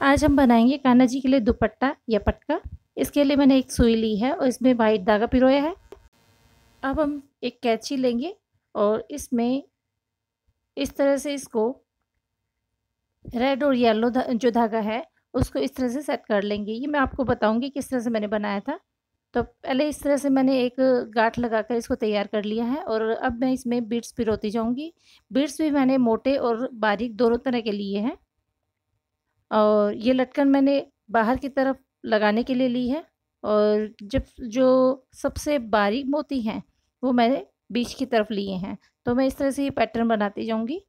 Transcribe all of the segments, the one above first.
आज हम बनाएँगे कान्हा जी के लिए दुपट्टा या पटका। इसके लिए मैंने एक सुई ली है और इसमें वाइट धागा पिरोया है। अब हम एक कैची लेंगे और इसमें इस तरह से इसको रेड और येलो धा, जो धागा है उसको इस तरह से सेट कर लेंगे। ये मैं आपको बताऊँगी किस तरह से मैंने बनाया था। तो पहले इस तरह से मैंने एक गांठ लगाकर इसको तैयार कर लिया है और अब मैं इसमें बीट्स पिरोती जाऊँगी। बीट्स भी मैंने मोटे और बारीक दोनों तरह के लिए हैं। और ये लटकन मैंने बाहर की तरफ़ लगाने के लिए ली है और जब जो सबसे बारीक मोती हैं, वो मैंने बीच की तरफ़ लिए हैं। तो मैं इस तरह से ये पैटर्न बनाती जाऊँगी।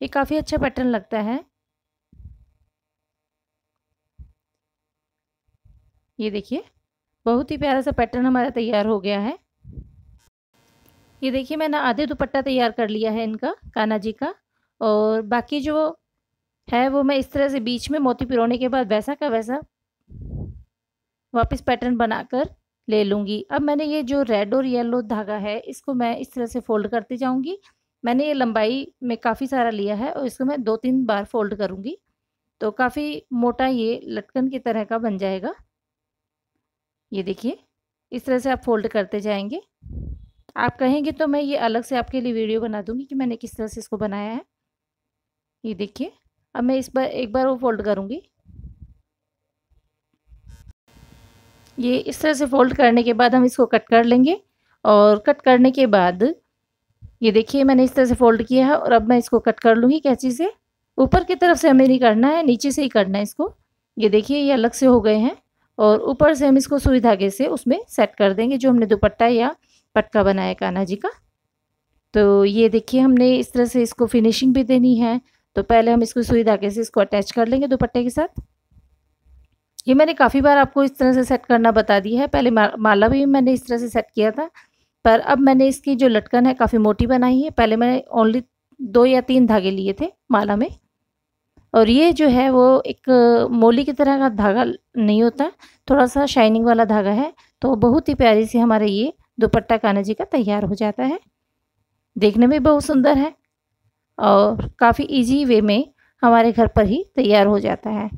ये काफ़ी अच्छा पैटर्न लगता है। ये देखिए, बहुत ही प्यारा सा पैटर्न हमारा तैयार हो गया है। ये देखिए, मैंने आधे दुपट्टा तैयार कर लिया है इनका, कान्हा जी का। और बाकी जो है वो मैं इस तरह से बीच में मोती पिरोने के बाद वैसा का वैसा वापस पैटर्न बनाकर ले लूँगी। अब मैंने ये जो रेड और येलो धागा है, इसको मैं इस तरह से फोल्ड करती जाऊँगी। मैंने ये लंबाई में काफ़ी सारा लिया है और इसको मैं दो तीन बार फोल्ड करूँगी। तो काफ़ी मोटा ये लटकन की तरह का बन जाएगा। ये देखिए, इस तरह से आप फोल्ड करते जाएँगे। आप कहेंगे तो मैं ये अलग से आपके लिए वीडियो बना दूँगी कि मैंने किस तरह से इसको बनाया है। ये देखिए अब मैं इस बार, एक बार वो फोल्ड करूँगी। ये इस तरह से फोल्ड करने के बाद हम इसको कट कर लेंगे और कट करने के बाद, ये देखिए मैंने इस तरह से फोल्ड किया है और अब मैं इसको कट कर लूँगी कैची से। ऊपर की तरफ़ से हमें नहीं करना है, नीचे से ही करना है इसको। ये देखिए, ये अलग से हो गए हैं और ऊपर से हम इसको सुई धागे से उसमें सेट कर देंगे, जो हमने दुपट्टा या पटका बनाया कान्हा जी का। तो ये देखिए, हमने इस तरह से इसको फिनिशिंग भी देनी है तो पहले हम इसको सुई धागे से इसको अटैच कर लेंगे दुपट्टे के साथ। ये मैंने काफ़ी बार आपको इस तरह से सेट करना बता दिया है। पहले माला भी मैंने इस तरह से सेट किया था, पर अब मैंने इसकी जो लटकन है काफ़ी मोटी बनाई है। पहले मैंने ओनली दो या तीन धागे लिए थे माला में, और ये जो है वो एक मोली की तरह का धागा नहीं होता, थोड़ा सा शाइनिंग वाला धागा है। तो बहुत ही प्यारी सी हमारे ये दुपट्टा कान्हा जी का तैयार हो जाता है। देखने में बहुत सुंदर है। और काफ़ी इजी वे में हमारे घर पर ही तैयार हो जाता है।